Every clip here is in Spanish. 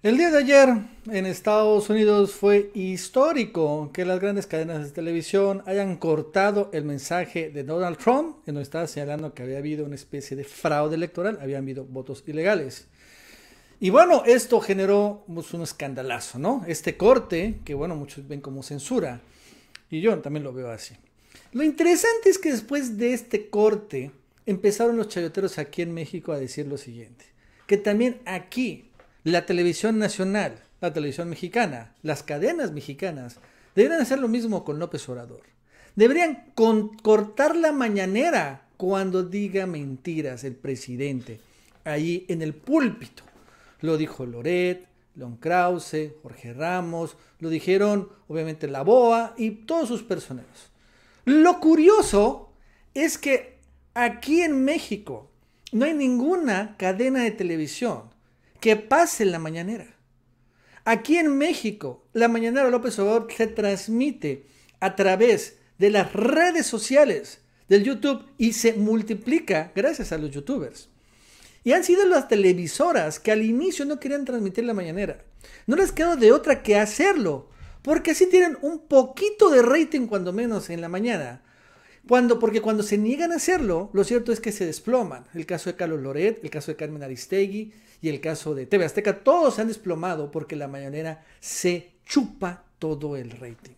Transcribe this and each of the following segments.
El día de ayer en Estados Unidos fue histórico que las grandes cadenas de televisión hayan cortado el mensaje de Donald Trump, en donde estaba señalando que había habido una especie de fraude electoral, habían habido votos ilegales. Y bueno, esto generó pues, un escandalazo, ¿no? Este corte, que bueno, muchos ven como censura, y yo también lo veo así. Lo interesante es que después de este corte empezaron los chayoteros aquí en México a decir lo siguiente, que también aquí la televisión nacional, la televisión mexicana, las cadenas mexicanas, deberían hacer lo mismo con López Obrador. Deberían cortar la mañanera cuando diga mentiras el presidente, ahí en el púlpito. Lo dijo Loret, Leon Krause, Jorge Ramos, lo dijeron obviamente La Boa y todos sus personeros. Lo curioso es que aquí en México no hay ninguna cadena de televisión que pase la mañanera. Aquí en México, la mañanera López Obrador se transmite a través de las redes sociales del YouTube y se multiplica gracias a los youtubers. Y han sido las televisoras que al inicio no querían transmitir la mañanera. No les quedó de otra que hacerlo, porque así tienen un poquito de rating cuando menos en la mañana. Cuando, porque cuando se niegan a hacerlo, lo cierto es que se desploman. El caso de Carlos Loret, el caso de Carmen Aristegui y el caso de TV Azteca, todos se han desplomado porque la mañanera se chupa todo el rating.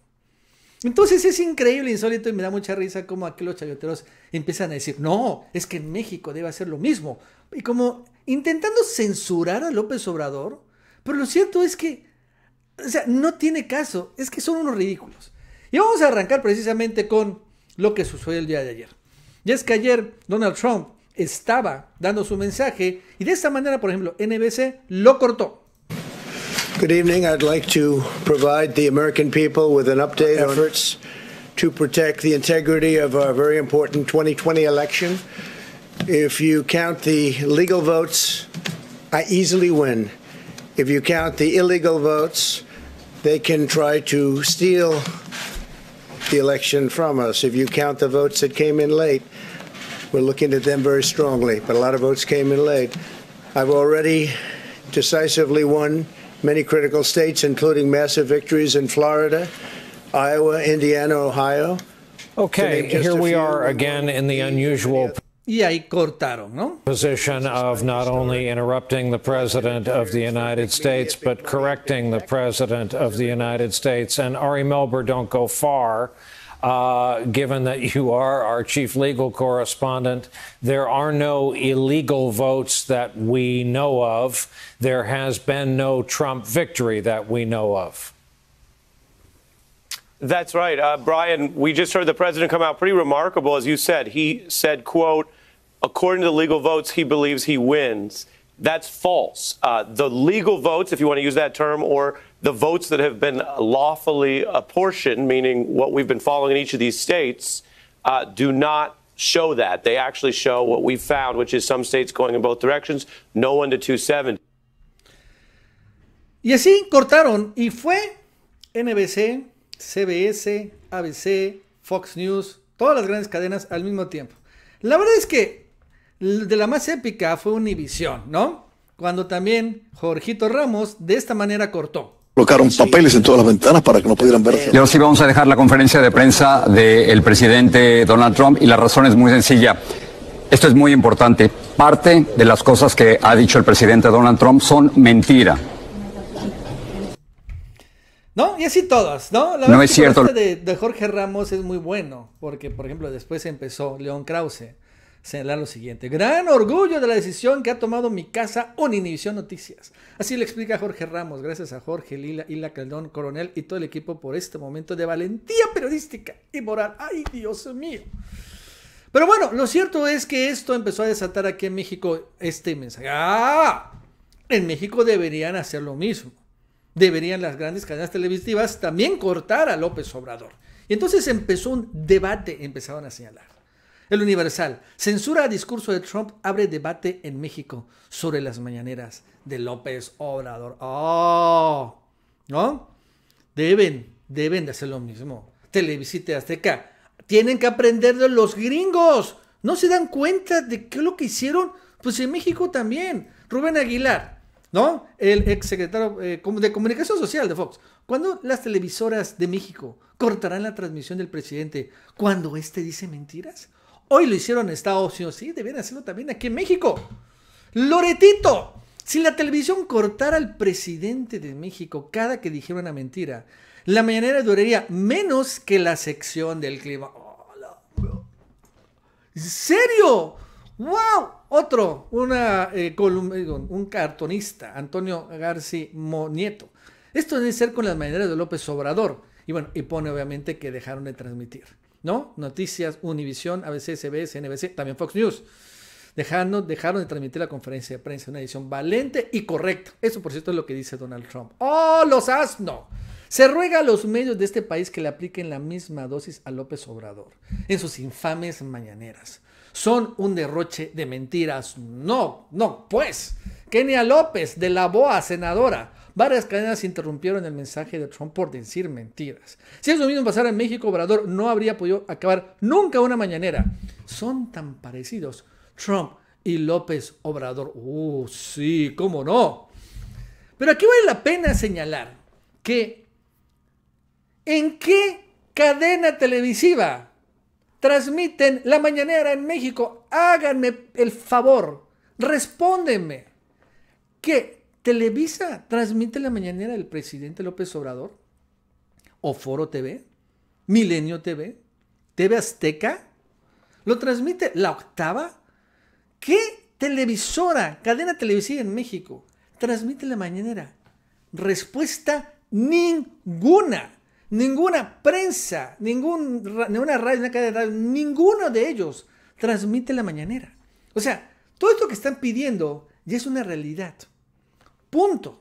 Entonces es increíble, insólito y me da mucha risa como aquí los chayoteros empiezan a decir, no, es que en México debe hacer lo mismo. Y como intentando censurar a López Obrador, pero lo cierto es que, o sea, no tiene caso, es que son unos ridículos. Y vamos a arrancar precisamente con lo que sucedió el día de ayer. Y es que ayer Donald Trump estaba dando su mensaje y de esta manera, por ejemplo, NBC lo cortó. Good evening. I'd like to provide the American people with an update on efforts to protect the integrity of our very important 2020 election. If you count the legal votes, I easily win. If you count the illegal votes, they can try to steal the election from us. If you count the votes that came in late, we're looking at them very strongly, but a lot of votes came in late. I've already decisively won many critical states, including massive victories in Florida, Iowa, Indiana, Ohio. Okay, here we are again in the unusual y ahí cortaron, ¿no? Position of not only interrupting the President of the United States, but correcting the President of the United States. And Ari Melber, don't go far. Uh, given that you are our chief legal correspondent, there are no illegal votes that we know of. There has been no Trump victory that we know of. That's right. Uh, Brian, we just heard the president come out pretty remarkable, as you said. He said, quote, according to legal votes, he believes he wins. That's false. Uh, the legal votes, if you want to use that term, or the votes that have been lawfully apportioned, meaning what we've been following in each of these states, uh, do not show that. They actually show what we found, which is some states going in both directions, no one to 270. Y así cortaron, y fue NBC, CBS, ABC, Fox News, todas las grandes cadenas al mismo tiempo. La verdad es que de la más épica fue Univisión, ¿no? Cuando también Jorgito Ramos de esta manera cortó. Colocaron papeles en todas las ventanas para que no pudieran ver. Yo sí vamos a dejar la conferencia de prensa del presidente Donald Trump y la razón es muy sencilla. Esto es muy importante. Parte de las cosas que ha dicho el presidente Donald Trump son mentira. ¿No? Y así todas, ¿no? La no es cierto. De, de, Jorge Ramos es muy bueno, porque, por ejemplo, después empezó León Krause señalar lo siguiente. Gran orgullo de la decisión que ha tomado mi casa Univisión Noticias. Así le explica Jorge Ramos. Gracias a Jorge Lila, Ila Caldón, Coronel y todo el equipo por este momento de valentía periodística y moral. ¡Ay, Dios mío! Pero bueno, lo cierto es que esto empezó a desatar aquí en México este mensaje. ¡Ah! En México deberían hacer lo mismo deberían las grandes cadenas televisivas también cortar a López Obrador. Y entonces empezó un debate, empezaron a señalar. El Universal, censura al discurso de Trump, abre debate en México sobre las mañaneras de López Obrador. ¡Oh! ¿No? Deben, deben de hacer lo mismo. Televisite Azteca, tienen que aprender de los gringos. ¿No se dan cuenta de qué es lo que hicieron? Pues en México también. Rubén Aguilar, ¿no? El ex secretario eh, de Comunicación Social de Fox. ¿Cuándo las televisoras de México cortarán la transmisión del presidente cuando éste dice mentiras? Hoy lo hicieron en Estados Unidos, sí, deberían hacerlo también aquí en México. Loretito, si la televisión cortara al presidente de México cada que dijera una mentira, la mañanera duraría menos que la sección del clima. ¿En serio? ¡Wow! Otro, una, eh, un cartonista, Antonio García Nieto. Esto debe ser con las maneras de López Obrador. Y bueno, y pone obviamente que dejaron de transmitir. ¿No? Noticias, Univisión, ABC, CBS, NBC, también Fox News. Dejaron, dejaron de transmitir la conferencia de prensa, una edición valente y correcta. Eso, por cierto, es lo que dice Donald Trump. ¡Oh, los asno! Se ruega a los medios de este país que le apliquen la misma dosis a López Obrador en sus infames mañaneras. Son un derroche de mentiras. No, no, pues. Kenia López, de la BOA, senadora. Varias cadenas interrumpieron el mensaje de Trump por decir mentiras. Si eso mismo pasara en México, Obrador no habría podido acabar nunca una mañanera. Son tan parecidos Trump y López Obrador. Uh, sí, cómo no. Pero aquí vale la pena señalar que ¿En qué cadena televisiva transmiten la mañanera en México? Háganme el favor, respóndenme. ¿Qué? ¿Televisa transmite la mañanera del presidente López Obrador? ¿O Foro TV? ¿Milenio TV? ¿TV Azteca? ¿Lo transmite la octava? ¿Qué televisora, cadena televisiva en México transmite la mañanera? Respuesta ninguna ninguna prensa, ninguna radio, ninguna ninguno de ellos transmite la mañanera. O sea, todo esto que están pidiendo ya es una realidad. Punto.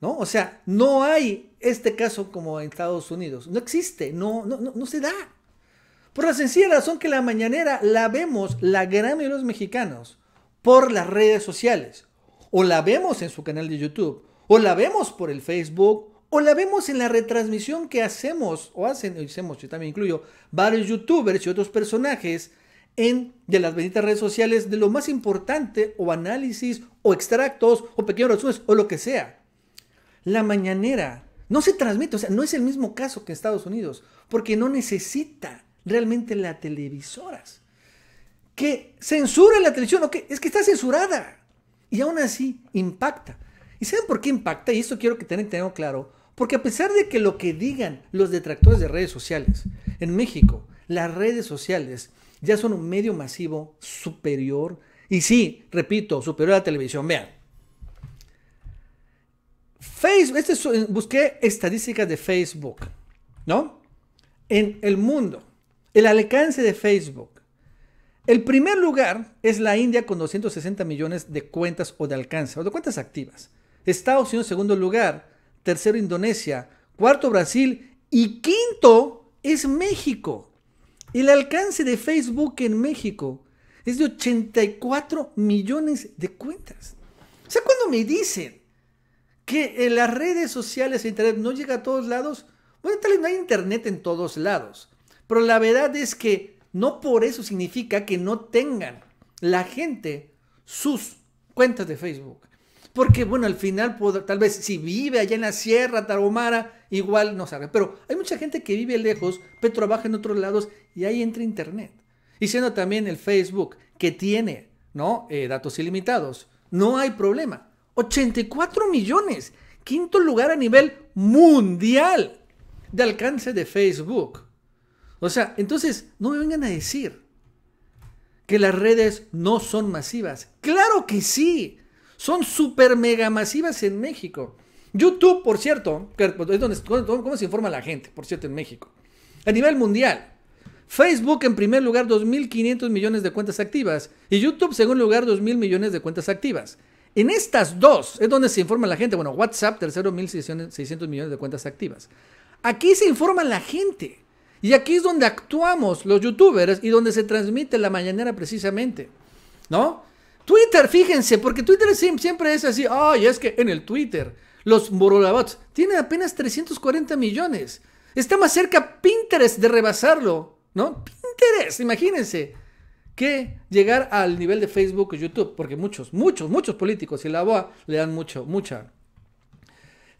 ¿No? O sea, no hay este caso como en Estados Unidos. No existe, no, no, no, se da. Por la sencilla razón que la mañanera la vemos, la gran mayoría de los mexicanos, por las redes sociales. O la vemos en su canal de YouTube. O la vemos por el Facebook o la vemos en la retransmisión que hacemos, o hacen, hacemos, yo también incluyo, varios youtubers y otros personajes en de las benditas redes sociales de lo más importante, o análisis, o extractos, o pequeños resúmenes, o lo que sea. La mañanera no se transmite, o sea, no es el mismo caso que Estados Unidos, porque no necesita realmente las televisoras. Que censura la televisión, que es que está censurada. Y aún así impacta. ¿Y saben por qué impacta? Y esto quiero que tengan claro porque a pesar de que lo que digan los detractores de redes sociales, en México las redes sociales ya son un medio masivo superior, y sí, repito, superior a la televisión. Vean. Facebook, este busqué estadísticas de Facebook, ¿no? En el mundo, el alcance de Facebook. El primer lugar es la India con 260 millones de cuentas o de alcance, o de cuentas activas. Estados Unidos, segundo lugar, tercero Indonesia, cuarto Brasil y quinto es México. El alcance de Facebook en México es de 84 millones de cuentas. O sea, cuando me dicen que en las redes sociales e Internet no llega a todos lados, bueno, tal vez no hay Internet en todos lados, pero la verdad es que no por eso significa que no tengan la gente sus cuentas de Facebook. Porque, bueno, al final, tal vez si vive allá en la Sierra Tarahumara, igual no sabe. Pero hay mucha gente que vive lejos, pero trabaja en otros lados y ahí entra Internet. Y siendo también el Facebook, que tiene ¿no? Eh, datos ilimitados, no hay problema. 84 millones, quinto lugar a nivel mundial de alcance de Facebook. O sea, entonces, no me vengan a decir que las redes no son masivas. Claro que sí son super mega masivas en México. YouTube, por cierto, es donde, cómo se informa la gente, por cierto, en México. A nivel mundial. Facebook en primer lugar 2.500 millones de cuentas activas y YouTube segundo lugar 2.000 millones de cuentas activas. En estas dos es donde se informa la gente. Bueno, WhatsApp tercero 1.600 millones de cuentas activas. Aquí se informa la gente. Y aquí es donde actuamos los youtubers y donde se transmite la mañanera precisamente. ¿No? Twitter, fíjense, porque Twitter siempre es así. Ay, es que en el Twitter los Morolabots tienen apenas 340 millones. Está más cerca Pinterest de rebasarlo, ¿no? Pinterest, imagínense. que llegar al nivel de Facebook o YouTube, porque muchos, muchos, muchos políticos y la BOA le dan mucho, mucha,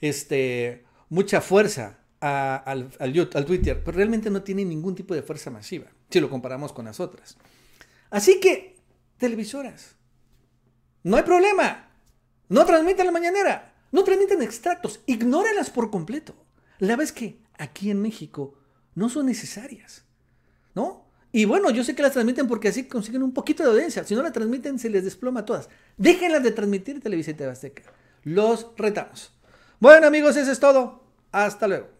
este, mucha fuerza al, al, Twitter, pero realmente no tiene ningún tipo de fuerza masiva, si lo comparamos con las otras. Así que, televisoras, no hay problema, no transmiten la mañanera, no transmiten extractos, ignórenlas por completo. La es que aquí en México no son necesarias, ¿no? Y bueno, yo sé que las transmiten porque así consiguen un poquito de audiencia. Si no la transmiten, se les desploma todas. Déjenlas de transmitir Televisa y Los retamos. Bueno, amigos, eso es todo. Hasta luego.